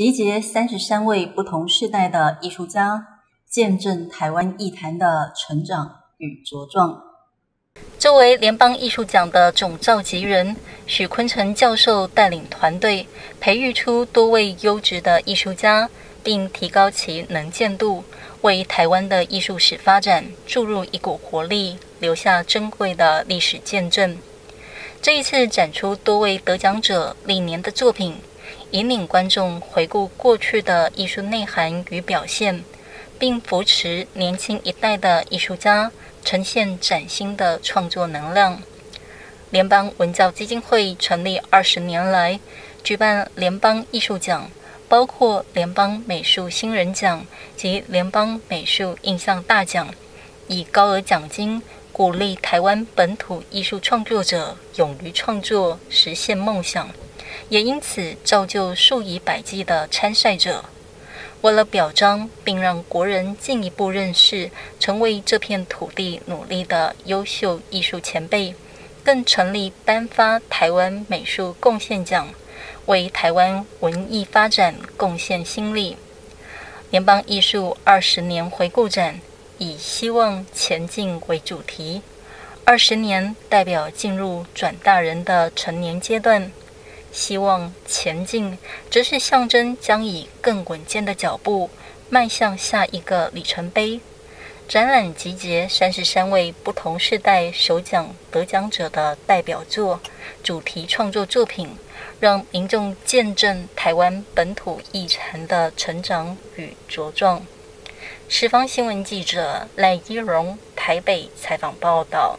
集结三十三位不同世代的艺术家，见证台湾艺坛的成长与茁壮。作为联邦艺术奖的总召集人，许坤成教授带领团队，培育出多位优质的艺术家，并提高其能见度，为台湾的艺术史发展注入一股活力，留下珍贵的历史见证。这一次展出多位得奖者历年的作品，引领观众回顾过去的艺术内涵与表现，并扶持年轻一代的艺术家。呈现崭新的创作能量。联邦文教基金会成立二十年来，举办联邦艺术奖，包括联邦美术新人奖及联邦美术印象大奖，以高额奖金鼓励台湾本土艺术创作者勇于创作，实现梦想，也因此造就数以百计的参赛者。为了表彰并让国人进一步认识成为这片土地努力的优秀艺术前辈，更成立颁发台湾美术贡献奖，为台湾文艺发展贡献心力。联邦艺术二十年回顾展以“希望前进”为主题，二十年代表进入转大人的成年阶段。希望前进，则是象征将以更稳健的脚步迈向下一个里程碑。展览集结三十三位不同世代首奖得奖者的代表作、主题创作作品，让民众见证台湾本土艺坛的成长与茁壮。十方新闻记者赖一荣台北采访报道。